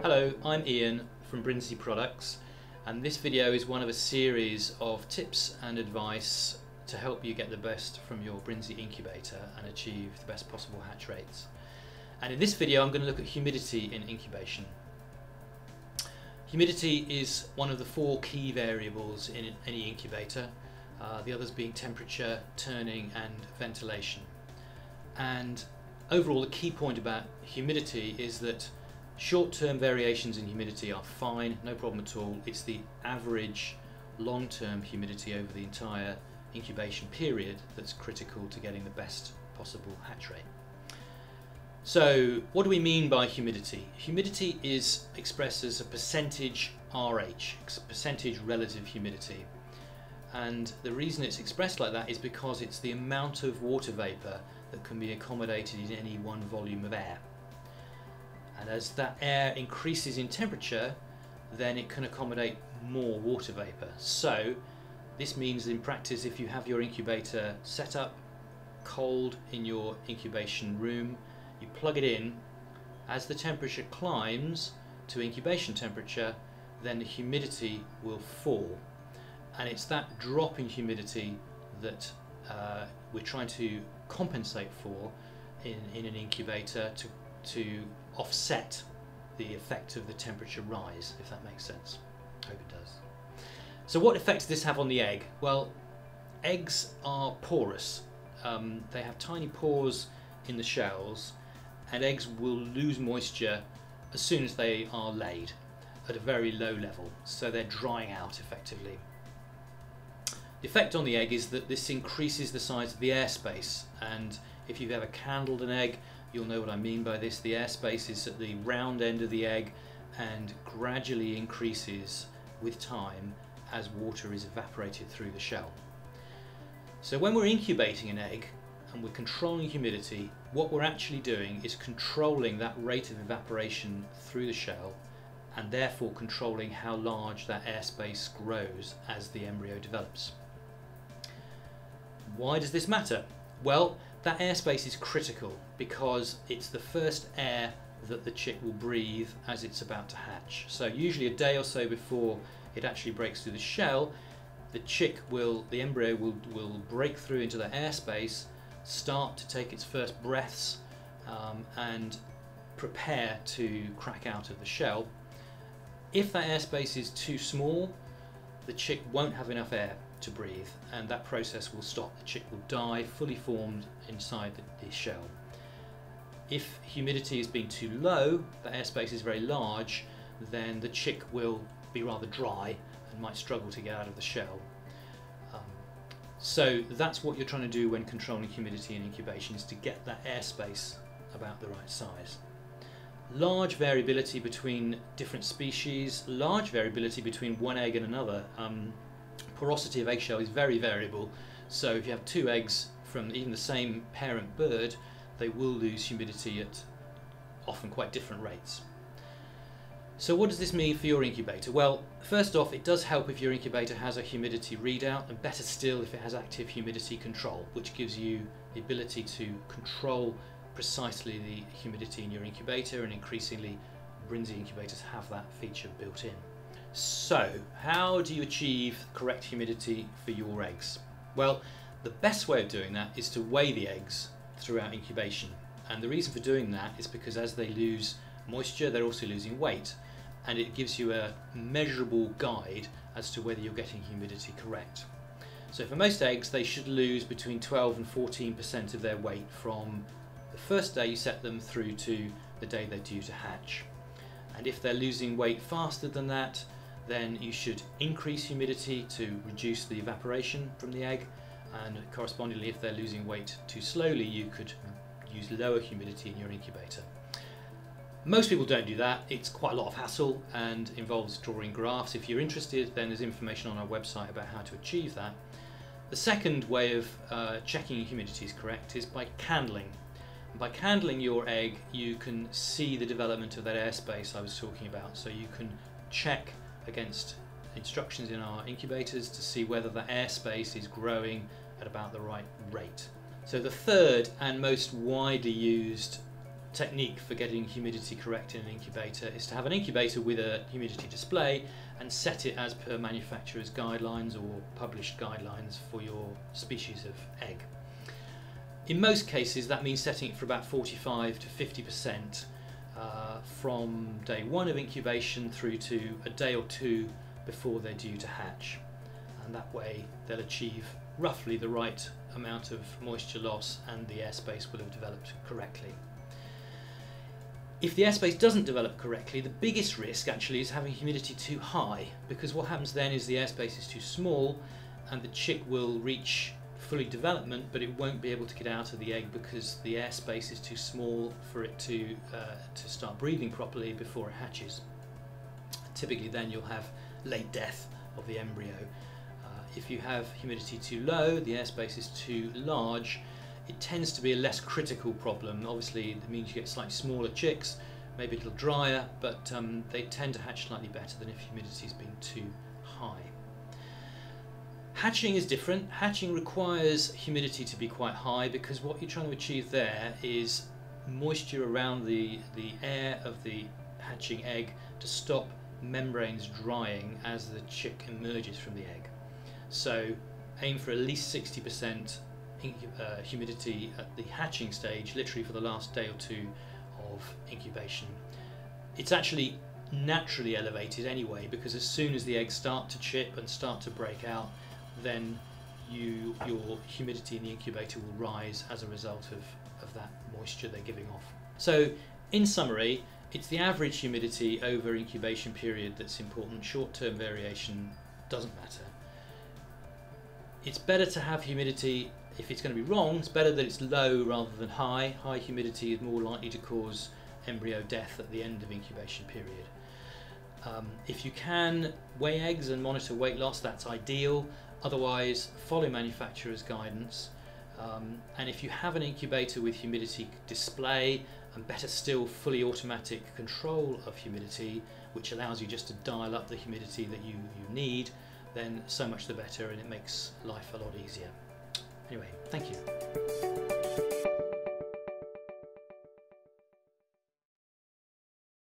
Hello, I'm Ian from Brinsea Products and this video is one of a series of tips and advice to help you get the best from your Brinsea incubator and achieve the best possible hatch rates. And in this video I'm going to look at humidity in incubation. Humidity is one of the four key variables in any incubator, uh, the others being temperature, turning and ventilation. And overall the key point about humidity is that Short-term variations in humidity are fine, no problem at all. It's the average long-term humidity over the entire incubation period that's critical to getting the best possible hatch rate. So what do we mean by humidity? Humidity is expressed as a percentage RH, percentage relative humidity. And the reason it's expressed like that is because it's the amount of water vapour that can be accommodated in any one volume of air and as that air increases in temperature then it can accommodate more water vapor. So this means in practice if you have your incubator set up cold in your incubation room you plug it in. As the temperature climbs to incubation temperature then the humidity will fall. And it's that drop in humidity that uh, we're trying to compensate for in, in an incubator to to offset the effect of the temperature rise, if that makes sense. I hope it does. So what effect does this have on the egg? Well, eggs are porous. Um, they have tiny pores in the shells and eggs will lose moisture as soon as they are laid at a very low level. So they're drying out effectively. The effect on the egg is that this increases the size of the airspace and if you've ever candled an egg You'll know what I mean by this. The airspace is at the round end of the egg and gradually increases with time as water is evaporated through the shell. So when we're incubating an egg and we're controlling humidity, what we're actually doing is controlling that rate of evaporation through the shell and therefore controlling how large that airspace grows as the embryo develops. Why does this matter? Well, that airspace is critical because it's the first air that the chick will breathe as it's about to hatch. So usually a day or so before it actually breaks through the shell, the chick will, the embryo will, will break through into the airspace, start to take its first breaths um, and prepare to crack out of the shell. If that airspace is too small, the chick won't have enough air to breathe and that process will stop. The chick will die fully formed inside the, the shell. If humidity has been too low, the airspace is very large, then the chick will be rather dry and might struggle to get out of the shell. Um, so that's what you're trying to do when controlling humidity in incubation is to get that airspace about the right size. Large variability between different species, large variability between one egg and another. Um, porosity of eggshell is very variable. So if you have two eggs from even the same parent bird, they will lose humidity at often quite different rates. So what does this mean for your incubator? Well, first off, it does help if your incubator has a humidity readout, and better still if it has active humidity control, which gives you the ability to control precisely the humidity in your incubator, and increasingly Brinsea incubators have that feature built in. So, how do you achieve correct humidity for your eggs? Well, the best way of doing that is to weigh the eggs throughout incubation. And the reason for doing that is because as they lose moisture, they're also losing weight. And it gives you a measurable guide as to whether you're getting humidity correct. So for most eggs, they should lose between 12 and 14% of their weight from the first day you set them through to the day they're due to hatch. And if they're losing weight faster than that, then you should increase humidity to reduce the evaporation from the egg and correspondingly if they're losing weight too slowly you could use lower humidity in your incubator. Most people don't do that, it's quite a lot of hassle and involves drawing graphs. If you're interested then there's information on our website about how to achieve that. The second way of uh, checking humidity is correct is by candling. By candling your egg you can see the development of that airspace I was talking about so you can check against instructions in our incubators to see whether the airspace is growing at about the right rate. So the third and most widely used technique for getting humidity correct in an incubator is to have an incubator with a humidity display and set it as per manufacturer's guidelines or published guidelines for your species of egg. In most cases that means setting it for about 45 to 50 percent uh, from day one of incubation through to a day or two before they're due to hatch and that way they'll achieve roughly the right amount of moisture loss and the airspace will have developed correctly. If the airspace doesn't develop correctly, the biggest risk actually is having humidity too high because what happens then is the airspace is too small and the chick will reach fully development but it won't be able to get out of the egg because the airspace is too small for it to, uh, to start breathing properly before it hatches. Typically then you'll have late death of the embryo. Uh, if you have humidity too low, the airspace is too large, it tends to be a less critical problem. Obviously, it means you get slightly smaller chicks, maybe a little drier, but um, they tend to hatch slightly better than if humidity's been too. Hatching is different. Hatching requires humidity to be quite high because what you're trying to achieve there is moisture around the, the air of the hatching egg to stop membranes drying as the chick emerges from the egg. So aim for at least 60% uh, humidity at the hatching stage, literally for the last day or two of incubation. It's actually naturally elevated anyway because as soon as the eggs start to chip and start to break out, then you your humidity in the incubator will rise as a result of, of that moisture they're giving off. So in summary, it's the average humidity over incubation period that's important. Short-term variation doesn't matter. It's better to have humidity if it's going to be wrong, it's better that it's low rather than high. High humidity is more likely to cause embryo death at the end of incubation period. Um, if you can weigh eggs and monitor weight loss, that's ideal. Otherwise, follow manufacturer's guidance. Um, and if you have an incubator with humidity display, and better still, fully automatic control of humidity, which allows you just to dial up the humidity that you, you need, then so much the better and it makes life a lot easier. Anyway, thank you.